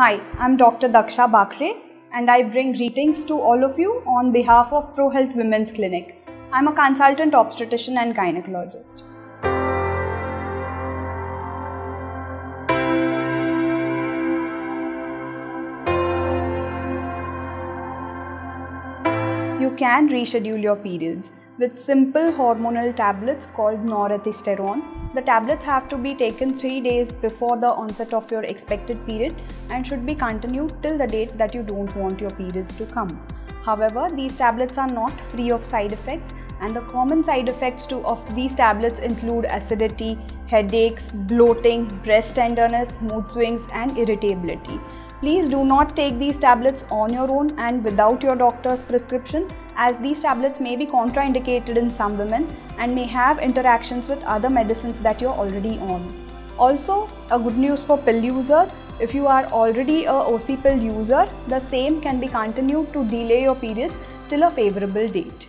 Hi, I'm Dr. Daksha Bakre and I bring greetings to all of you on behalf of ProHealth Women's Clinic. I'm a consultant obstetrician and gynecologist. You can reschedule your periods with simple hormonal tablets called norethisterone. The tablets have to be taken 3 days before the onset of your expected period and should be continued till the date that you don't want your periods to come. However, these tablets are not free of side effects and the common side effects to, of these tablets include acidity, headaches, bloating, breast tenderness, mood swings and irritability. Please do not take these tablets on your own and without your doctor's prescription as these tablets may be contraindicated in some women and may have interactions with other medicines that you're already on. Also, a good news for pill users, if you are already a OC pill user, the same can be continued to delay your periods till a favorable date.